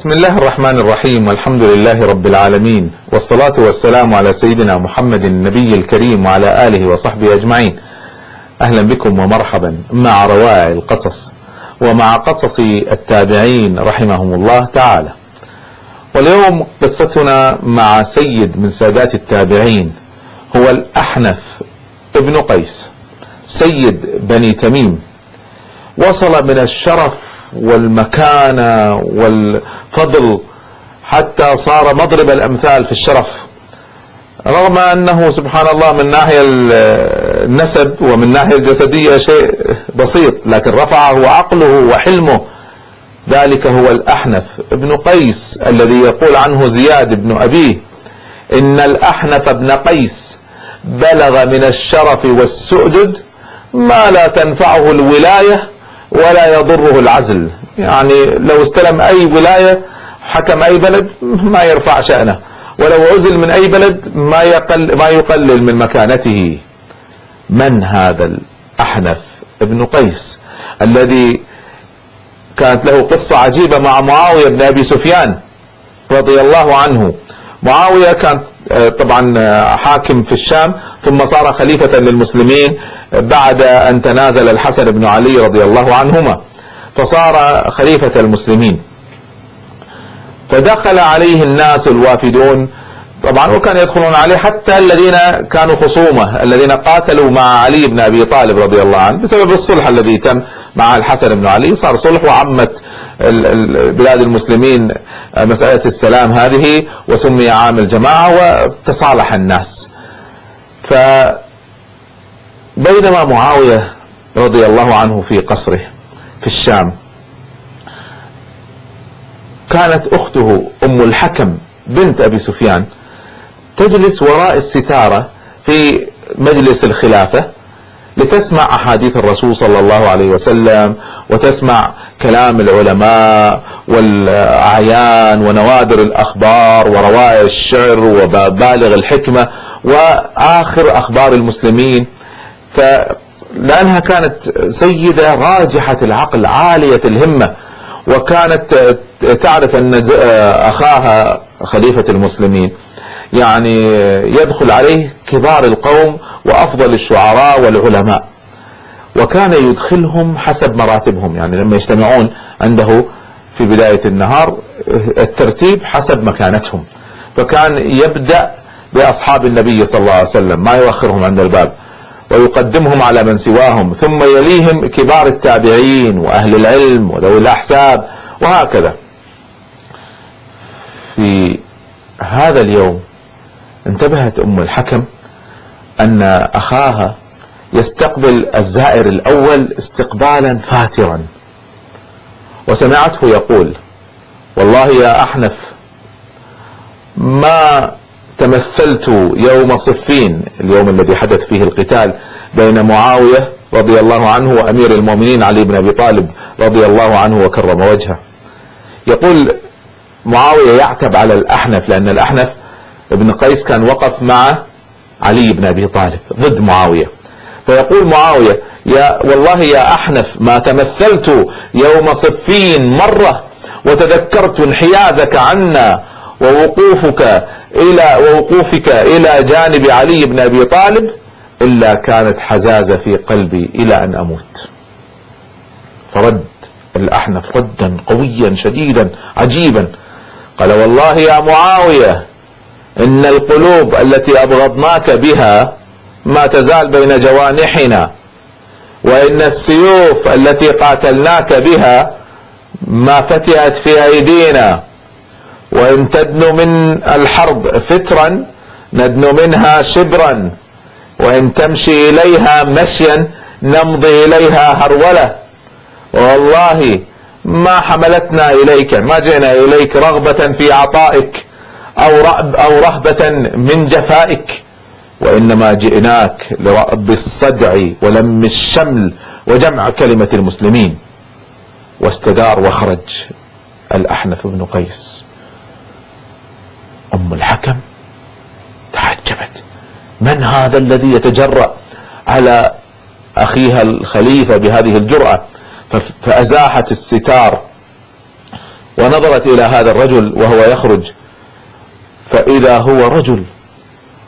بسم الله الرحمن الرحيم والحمد لله رب العالمين والصلاة والسلام على سيدنا محمد النبي الكريم وعلى آله وصحبه أجمعين أهلا بكم ومرحبا مع روائع القصص ومع قصص التابعين رحمهم الله تعالى واليوم قصتنا مع سيد من سادات التابعين هو الأحنف ابن قيس سيد بني تميم وصل من الشرف والمكانة والفضل حتى صار مضرب الأمثال في الشرف. رغم أنه سبحان الله من ناحية النسب ومن ناحية الجسدية شيء بسيط لكن رفعه عقله وحلمه ذلك هو الأحنف. ابن قيس الذي يقول عنه زياد بن أبيه إن الأحنف ابن قيس بلغ من الشرف والسؤدد ما لا تنفعه الولاية ولا يضره العزل. يعني لو استلم أي ولاية حكم أي بلد ما يرفع شأنه. ولو عزل من أي بلد ما يقل ما يقلل من مكانته. من هذا الأحنف؟ ابن قيس الذي كانت له قصة عجيبة مع معاوية بن أبي سفيان رضي الله عنه. معاوية كان طبعا حاكم في الشام ثم صار خليفة للمسلمين بعد أن تنازل الحسن بن علي رضي الله عنهما فصار خليفة المسلمين. فدخل عليه الناس الوافدون طبعا وكان يدخلون عليه حتى الذين كانوا خصومه الذين قاتلوا مع علي بن أبي طالب رضي الله عنه بسبب الصلح الذي تم. مع الحسن بن علي. صار صلح وعمت بلاد المسلمين مسألة السلام هذه وسمي عام الجماعة وتصالح الناس. فبينما معاوية رضي الله عنه في قصره في الشام كانت أخته أم الحكم بنت أبي سفيان تجلس وراء الستارة في مجلس الخلافة لتسمع أحاديث الرسول صلى الله عليه وسلم وتسمع كلام العلماء والأعيان ونوادر الأخبار وروائع الشعر وبالغ الحكمة وآخر أخبار المسلمين. فلأنها كانت سيدة راجحة العقل عالية الهمة وكانت تعرف أن أخاها خليفة المسلمين. يعني يدخل عليه كبار القوم وأفضل الشعراء والعلماء. وكان يدخلهم حسب مراتبهم. يعني لما يجتمعون عنده في بداية النهار الترتيب حسب مكانتهم. فكان يبدأ بأصحاب النبي صلى الله عليه وسلم ما يؤخرهم عند الباب ويقدمهم على من سواهم ثم يليهم كبار التابعين وأهل العلم وذوي الأحساب وهكذا. في هذا اليوم انتبهت أم الحكم أن أخاها يستقبل الزائر الأول استقبالا فاترا. وسمعته يقول والله يا أحنف ما تمثلت يوم صفين اليوم الذي حدث فيه القتال بين معاوية رضي الله عنه وأمير المؤمنين علي بن أبي طالب رضي الله عنه وكرم وجهه. يقول معاوية يعتب على الأحنف لأن الأحنف ابن قيس كان وقف مع علي بن أبي طالب ضد معاوية. فيقول معاوية يا والله يا أحنف ما تمثلت يوم صفين مرة وتذكرت انحيازك عنا ووقوفك إلى ووقوفك إلى جانب علي بن أبي طالب إلا كانت حزازة في قلبي إلى أن أموت. فرد الأحنف ردا قويا شديدا عجيبا. قال والله يا معاوية إن القلوب التي أبغضناك بها ما تزال بين جوانحنا وإن السيوف التي قاتلناك بها ما فتئت في أيدينا وإن تدنو من الحرب فترا ندنو منها شبرا وإن تمشي إليها مشيا نمضي إليها هرولة. والله ما حملتنا إليك ما جئنا إليك رغبة في عطائك. أو رأب أو رهبة من جفائك. وإنما جئناك لرأب الصدع ولم الشمل وجمع كلمة المسلمين. واستدار وخرج الأحنف بن قيس. أم الحكم تعجبت. من هذا الذي يتجرأ على أخيها الخليفة بهذه الجرأة؟ فأزاحت الستار ونظرت إلى هذا الرجل وهو يخرج. فإذا هو رجل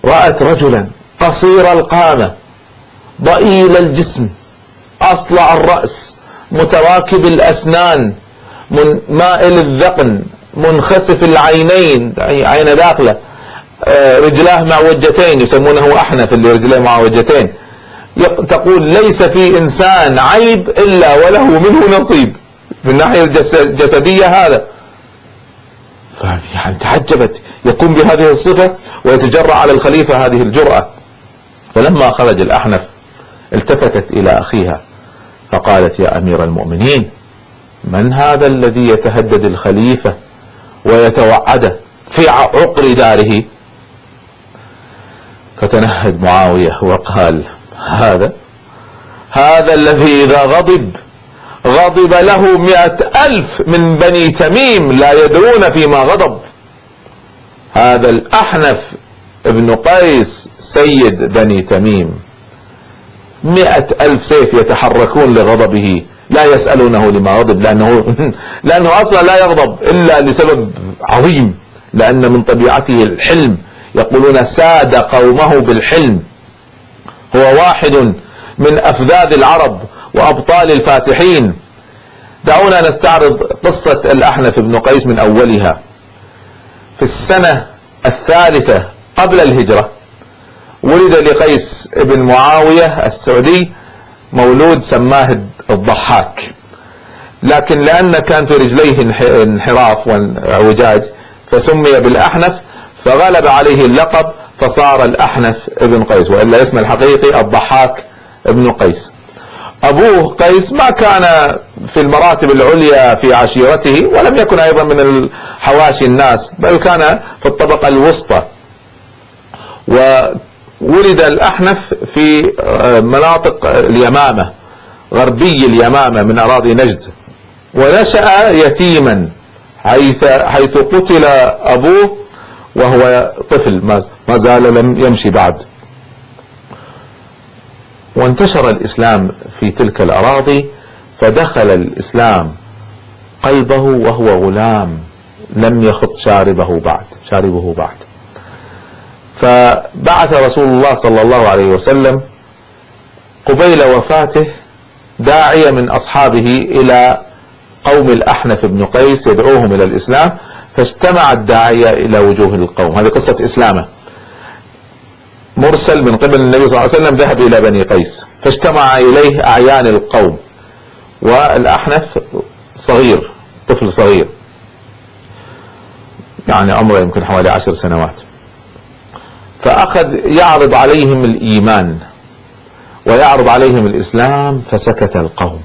رأت رجلا قصير القامة ضئيل الجسم أصلع الرأس متراكب الأسنان من مائل الذقن منخسف العينين عين داخلة آه، رجلاه معوجتين يسمونه أحنف اللي رجليه معوجتين تقول ليس في إنسان عيب إلا وله منه نصيب. من الناحية الجس- الجسدية هذا. فيعني تعجبت يكون بهذه الصفة ويتجرأ على الخليفة هذه الجرأة. فلما خرج الأحنف التفتت إلى أخيها فقالت يا أمير المؤمنين من هذا الذي يتهدد الخليفة ويتوعده في عقر داره؟ فتنهد معاوية وقال هذا هذا الذي إذا غضب غضب له مئة ألف من بني تميم لا يدرون فيما غضب. هذا الأحنف ابن قيس سيد بني تميم. مئة ألف سيف يتحركون لغضبه لا يسألونه لما غضب لأنه, لأنه أصلا لا يغضب إلا لسبب عظيم لأن من طبيعته الحلم. يقولون ساد قومه بالحلم. هو واحد من أفذاذ العرب. وأبطال الفاتحين. دعونا نستعرض قصة الأحنف بن قيس من أولها. في السنة الثالثة قبل الهجرة ولد لقيس بن معاوية السعودي مولود سماه الضحاك. لكن لأن كان في رجليه انح- انحراف واعوجاج فسمي بالأحنف فغلب عليه اللقب فصار الأحنف ابن قيس وإلا اسمه الحقيقي الضحاك ابن قيس. أبوه قيس ما كان في المراتب العليا في عشيرته ولم يكن أيضا من الحواشي الناس بل كان في الطبقة الوسطى. وولد الأحنف في آه، مناطق اليمامة غربي اليمامة من أراضي نجد. ونشأ يتيما حيث حيث قتل أبوه وهو طفل ما زال لم يمشي بعد. وانتشر الإسلام في تلك الأراضي فدخل الإسلام قلبه وهو غلام لم يخط شاربه بعد شاربه بعد. فبعث رسول الله صلى الله عليه وسلم قبيل وفاته داعية من أصحابه إلى قوم الأحنف بن قيس يدعوهم إلى الإسلام فاجتمع الداعية إلى وجوه القوم. هذه قصة إسلامة. مرسل من قبل النبي صلى الله عليه وسلم ذهب إلى بني قيس. فاجتمع إليه أعيان القوم. والأحنف صغير طفل صغير. يعني عمره يمكن حوالي عشر سنوات. فأخذ يعرض عليهم الإيمان. ويعرض عليهم الإسلام فسكت القوم.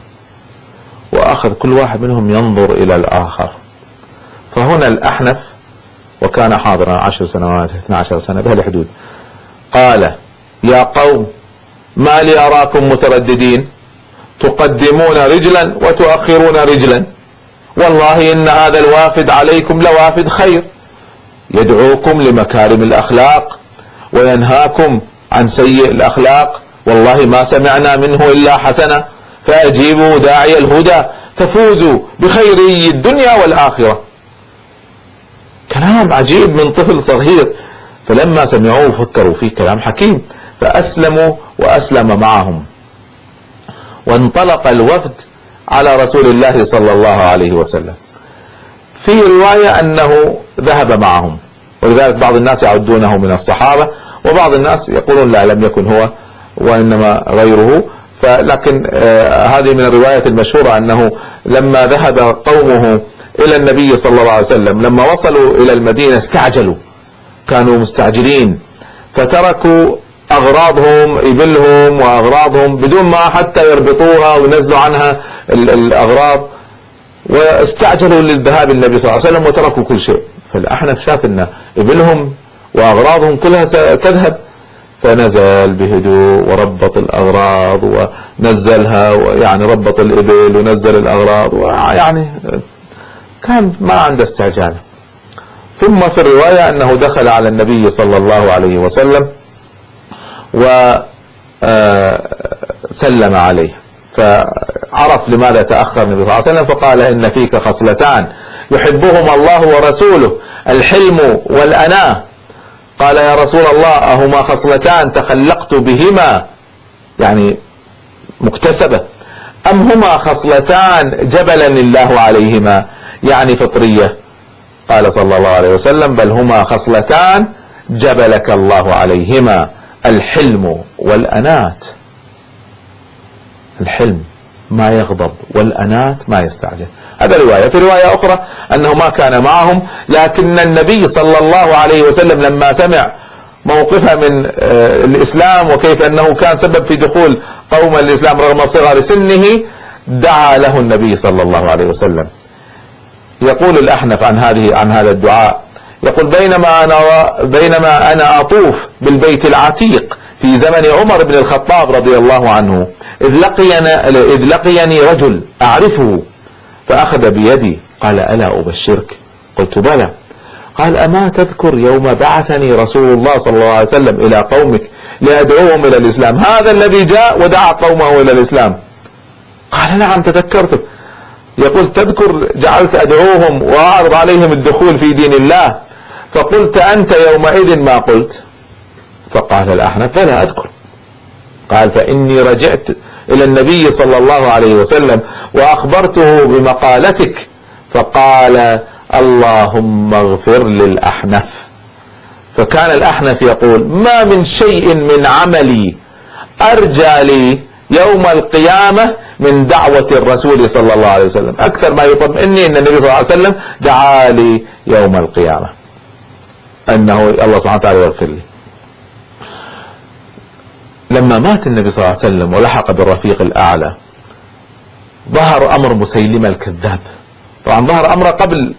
وأخذ كل واحد منهم ينظر إلى الآخر. فهنا الأحنف وكان حاضرا عشر سنوات 12 سنة بهالحدود. قال يا قوم ما لي أراكم مترددين؟ تقدمون رجلا وتؤخرون رجلا. والله إن هذا الوافد عليكم لوافد خير. يدعوكم لمكارم الأخلاق وينهاكم عن سيء الأخلاق. والله ما سمعنا منه إلا حسنا فأجيبوا داعي الهدى تفوزوا بخيري الدنيا والآخرة. كلام عجيب من طفل صغير. فلما سمعوه فكروا فيه كلام حكيم فأسلموا وأسلم معهم. وانطلق الوفد على رسول الله صلى الله عليه وسلم. في رواية أنه ذهب معهم ولذلك بعض الناس يعدونه من الصحابة وبعض الناس يقولون لا لم يكن هو وإنما غيره. فلكن آه هذه من الروايات المشهورة أنه لما ذهب قومه إلى النبي صلى الله عليه وسلم لما وصلوا إلى المدينة استعجلوا. كانوا مستعجلين فتركوا أغراضهم إبلهم وأغراضهم بدون ما حتى يربطوها وينزلوا عنها ال- الأغراض واستعجلوا للذهاب النبي صلى الله عليه وسلم وتركوا كل شيء. فالأحنف شاف أن إبلهم وأغراضهم كلها ستذهب فنزل بهدوء وربط الأغراض ونزلها ويعني ربط الإبل ونزل الأغراض ويعني كان ما عنده استعجال. ثم في الرواية أنه دخل على النبي صلى الله عليه وسلم وسلم عليه. فعرف لماذا تأخر النبي صلى الله عليه وسلم فقال إن فيك خصلتان يحبهما الله ورسوله الحلم والأناة قال يا رسول الله أهما خصلتان تخلقت بهما. يعني مكتسبة. أم هما خصلتان جبلا الله عليهما؟ يعني فطرية. قال صلى الله عليه وسلم بل هما خصلتان جبلك الله عليهما الحلم والأنات. الحلم ما يغضب والأنات ما يستعجل. هذا رواية. في رواية أخرى أنه ما كان معهم لكن النبي صلى الله عليه وسلم لما سمع موقفه من آه، الإسلام وكيف أنه كان سبب في دخول قوم الإسلام رغم صغر سنه دعا له النبي صلى الله عليه وسلم. يقول الأحنف عن هذه عن هذا الدعاء. يقول بينما أنا بينما أنا أطوف بالبيت العتيق في زمن عمر بن الخطاب رضي الله عنه إذ لقينا إذ لقيني رجل أعرفه فأخذ بيدي قال ألا أبشرك؟ قلت بلى. قال أما تذكر يوم بعثني رسول الله صلى الله عليه وسلم إلى قومك لأدعوهم إلى الإسلام؟ هذا الذي جاء ودعا قومه إلى الإسلام. قال نعم تذكرته يقول تذكر جعلت أدعوهم وأعرض عليهم الدخول في دين الله. فقلت أنت يومئذ ما قلت. فقال الأحنف بلى أذكر. قال فإني رجعت إلى النبي صلى الله عليه وسلم وأخبرته بمقالتك. فقال اللهم اغفر للأحنف. فكان الأحنف يقول ما من شيء من عملي أرجى لي يوم القيامة من دعوة الرسول صلى الله عليه وسلم. أكثر ما يطمئني أن النبي صلى الله عليه وسلم دعا لي يوم القيامة. أنه الله سبحانه وتعالى يغفر لي. لما مات النبي صلى الله عليه وسلم ولحق بالرفيق الأعلى ظهر أمر مسيلمة الكذاب. طبعا ظهر أمره قبل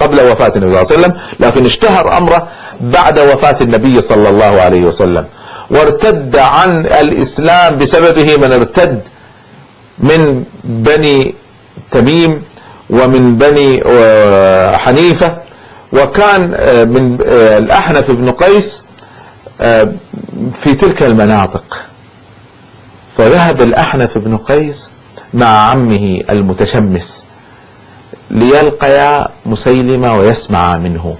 قبل وفاة النبي صلى الله عليه وسلم لكن اشتهر أمره بعد وفاة النبي صلى الله عليه وسلم. وارتد عن الإسلام بسببه من ارتد من بني تميم ومن بني آه، حنيفة. وكان آه، من آه، الأحنف بن قيس في تلك المناطق. فذهب الأحنف بن قيس مع عمه المتشمس ليلقيا مسيلمة ويسمع منه.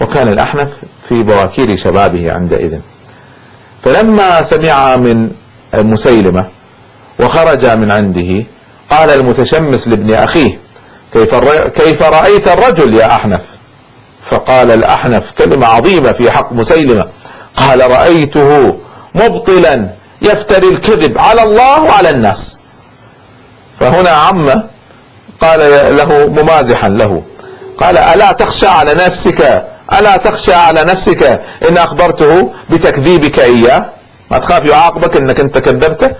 وكان الأحنف في بواكير شبابه عندئذ. فلما سمع من مسيلمة وخرج من عنده قال المتشمس لابن أخيه كيف, كيف رأيت الرجل يا أحنف؟ فقال الأحنف كلمة عظيمة في حق مسيلمة قال رأيته مبطلا يفتري الكذب على الله وعلى الناس. فهنا عمة قال له ممازحا له قال ألا تخشى على نفسك ألا تخشى على نفسك إن أخبرته بتكذيبك إياه؟ ما تخاف يعاقبك إنك أنت كذبته؟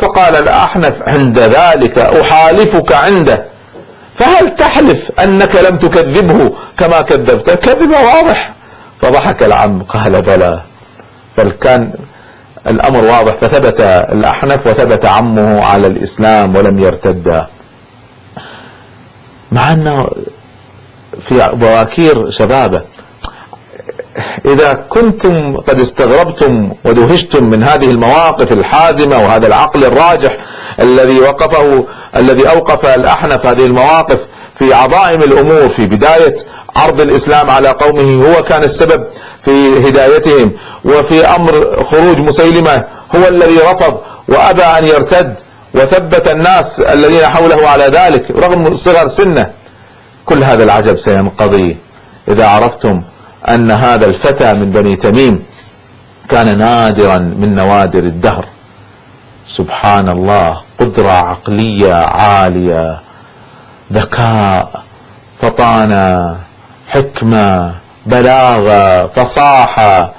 فقال الأحنف عند ذلك أحالفك عنده. فهل تحلف أنك لم تكذبه كما كذبته؟ كذب واضح. فضحك العم قال بلى. بل كان الأمر واضح فثبت الأحنف وثبت عمه على الإسلام ولم يرتد. مع أنه في بواكير شبابه إذا كنتم قد استغربتم ودهشتم من هذه المواقف الحازمة وهذا العقل الراجح الذي وقفه الذي أوقف الأحنف هذه المواقف في عظائم الأمور في بداية عرض الإسلام على قومه هو كان السبب في هدايتهم. وفي أمر خروج مسيلمة هو الذي رفض وأبى أن يرتد وثبت الناس الذين حوله على ذلك رغم صغر سنة. كل هذا العجب سينقضي. إذا عرفتم أن هذا الفتى من بني تميم كان نادرا من نوادر الدهر. سبحان الله قدرة عقلية عالية ذكاء فطانة حكمة بلاغة فصاحة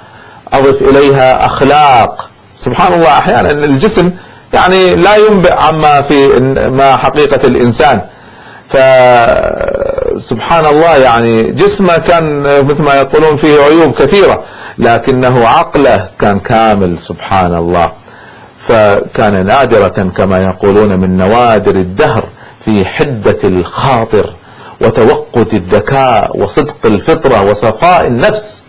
أضف إليها أخلاق. سبحان الله أحيانا الجسم يعني لا ينبئ عما في ما حقيقة الإنسان. فسبحان الله يعني جسمه كان مثل ما يقولون فيه عيوب كثيرة لكنه عقله كان كامل سبحان الله. فكان نادرة كما يقولون من نوادر الدهر في حدة الخاطر وتوقد الذكاء وصدق الفطرة وصفاء النفس.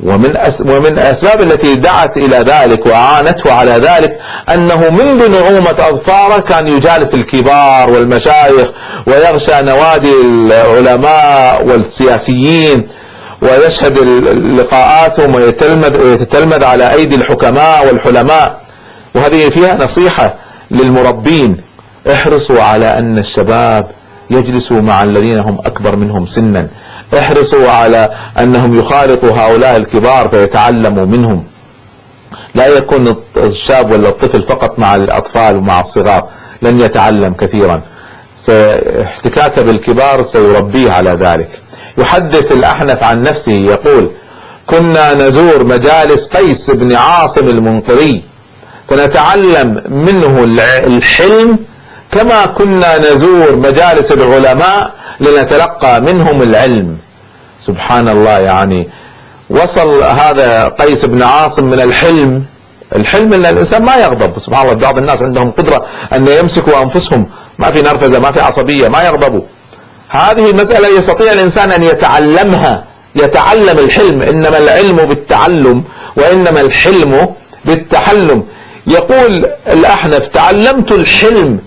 ومن أس ومن الاسباب التي دعت إلى ذلك وأعانته على ذلك أنه منذ نعومة أظفاره كان يجالس الكبار والمشايخ ويغشى نوادي العلماء والسياسيين ويشهد لقاءاتهم ويتلمذ ويتتلمذ على أيدي الحكماء والحلماء. وهذه فيها نصيحة للمربين احرصوا على أن الشباب يجلسوا مع الذين هم أكبر منهم سنا. احرصوا على أنهم يخالطوا هؤلاء الكبار فيتعلموا منهم. لا يكون الشاب ولا الطفل فقط مع الأطفال ومع الصغار لن يتعلم كثيرا. احتكاكه بالكبار سيربيه على ذلك. يحدث الأحنف عن نفسه يقول كنا نزور مجالس قيس بن عاصم المنقري فنتعلم منه الحلم كما كنا نزور مجالس العلماء لنتلقى منهم العلم. سبحان الله يعني وصل هذا قيس بن عاصم من الحلم. الحلم إن الإنسان ما يغضب. سبحان الله بعض الناس عندهم قدرة أن يمسكوا أنفسهم. ما في نرفزة ما في عصبية ما يغضبوا. هذه مسألة يستطيع الإنسان أن يتعلمها. يتعلم الحلم. إنما العلم بالتعلم وإنما الحلم بالتحلم. يقول الأحنف تعلمت الحلم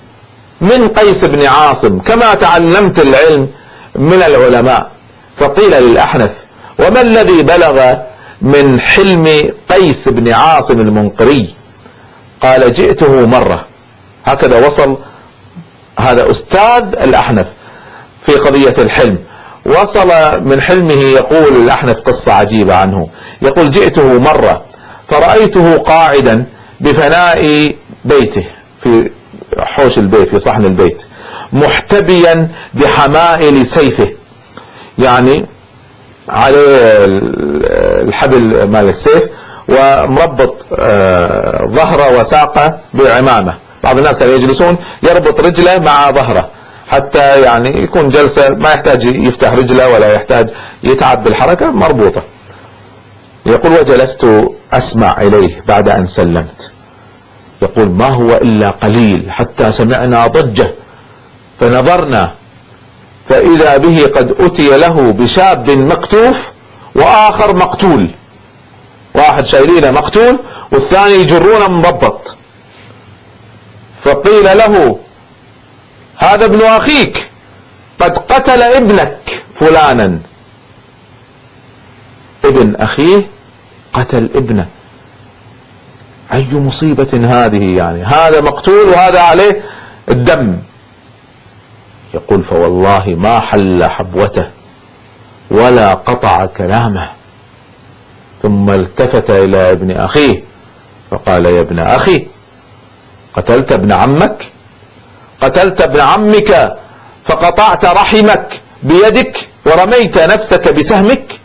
من قيس بن عاصم كما تعلمت العلم من العلماء فقيل للأحنف وما الذي بلغ من حلم قيس بن عاصم المنقري؟ قال جئته مرة. هكذا وصل هذا أستاذ الأحنف في قضية الحلم. وصل من حلمه يقول الأحنف قصة عجيبة عنه. يقول جئته مرة فرأيته قاعدا بفناء بيته في حوش البيت في صحن البيت. محتبيا بحمائل سيفه. يعني عليه الحبل مال السيف ومربط آه، ظهره وساقه بعمامة. بعض الناس كانوا يجلسون يربط رجله مع ظهره. حتى يعني يكون جلسة ما يحتاج يفتح رجله ولا يحتاج يتعب بالحركة مربوطة. يقول وجلست أسمع إليه بعد أن سلمت. يقول ما هو إلا قليل حتى سمعنا ضجة فنظرنا فإذا به قد أتي له بشاب مكتوف وآخر مقتول. واحد شايلينه مقتول والثاني يجرونه مضبط. فقيل له هذا ابن أخيك قد قتل ابنك فلانا. ابن أخيه قتل ابنه أي مصيبة هذه يعني؟ هذا مقتول وهذا عليه الدم. يقول فوالله ما حل حبوته ولا قطع كلامه. ثم التفت إلى ابن أخيه فقال يا ابن أخي قتلت ابن عمك؟ قتلت ابن عمك فقطعت رحمك بيدك ورميت نفسك بسهمك؟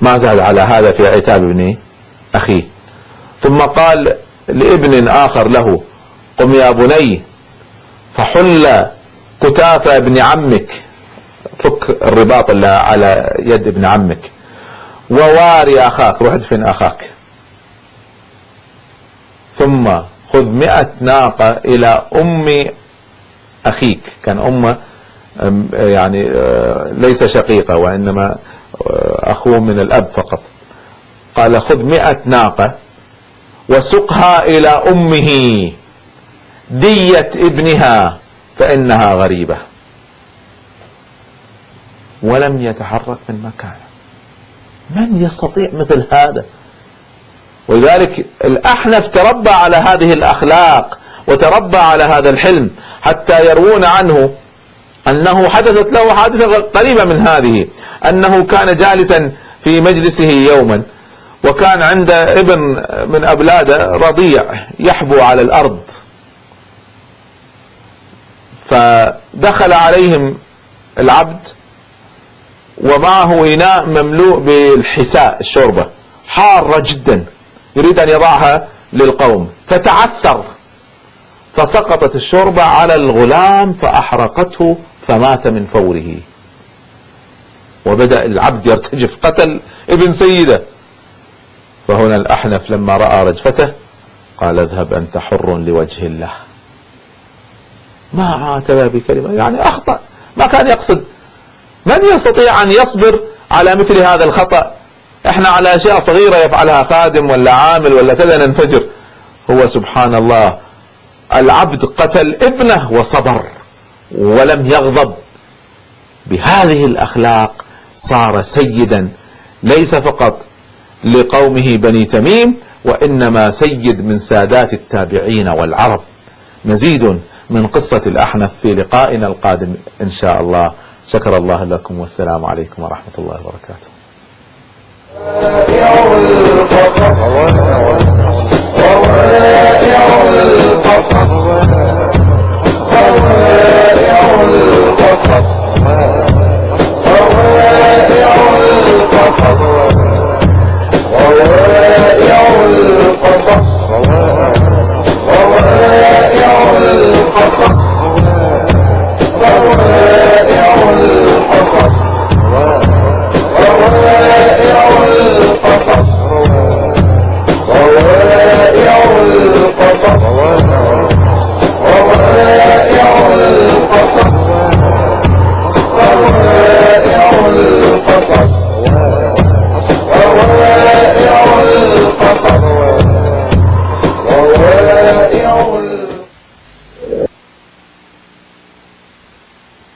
ما زال على هذا في عتاب ابن أخيه. ثم قال لابن آخر له قم يا بني فحل كتاف ابن عمك. فك الرباط اللي على يد ابن عمك. وواري أخاك روح ادفن أخاك. ثم خذ مئة ناقة إلى أم أخيك. كان أمه يعني آه، ليس شقيقة وإنما آه، أخوه من الأب فقط. قال خذ مئة ناقة وسقها إلى أمه دية ابنها فإنها غريبة. ولم يتحرك من مكانه من يستطيع مثل هذا؟ ولذلك الأحنف تربى على هذه الأخلاق وتربى على هذا الحلم حتى يروون عنه أنه حدثت له حادثة قريبة من هذه أنه كان جالسا في مجلسه يوما. وكان عند ابن من أبلاده رضيع يحبو على الأرض. فدخل عليهم العبد ومعه إناء مملوء بالحساء الشوربة. حارة جدا يريد أن يضعها للقوم. فتعثر فسقطت الشوربة على الغلام فأحرقته فمات من فوره. وبدأ العبد يرتجف. قتل ابن سيده. فهنا الأحنف لما رأى رجفته قال اذهب أنت حر لوجه الله. ما عاتب بكلمة يعني أخطأ ما كان يقصد. من يستطيع أن يصبر على مثل هذا الخطأ؟ إحنا على أشياء صغيرة يفعلها خادم ولا عامل ولا كذا ننفجر. هو سبحان الله العبد قتل ابنه وصبر ولم يغضب. بهذه الأخلاق صار سيدا ليس فقط لقومه بني تميم وإنما سيد من سادات التابعين والعرب. مزيد من قصة الأحنف في لقائنا القادم إن شاء الله. شكر الله لكم والسلام عليكم ورحمة الله وبركاته. القصص. Nossa